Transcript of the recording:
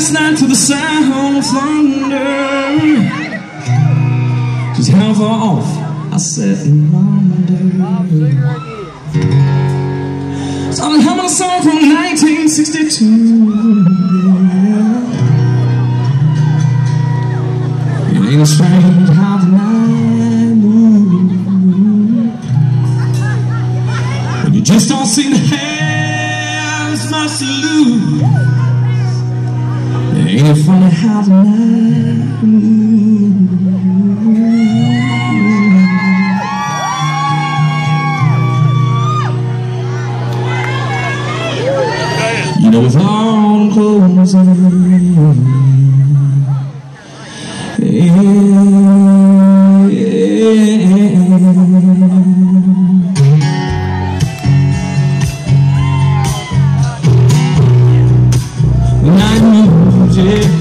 last night to the sound of thunder. Just how far off I sat and wondered. Started humming a song from 1962. It ain't strange how the night moves. But you just don't seem to have much to lose. Ain't it funny how night? You know, with all the clothes direito